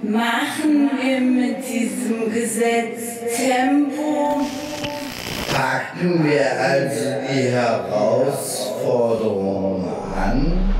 Machen wir mit diesem Gesetz Tempo? Packen wir also die Herausforderung an?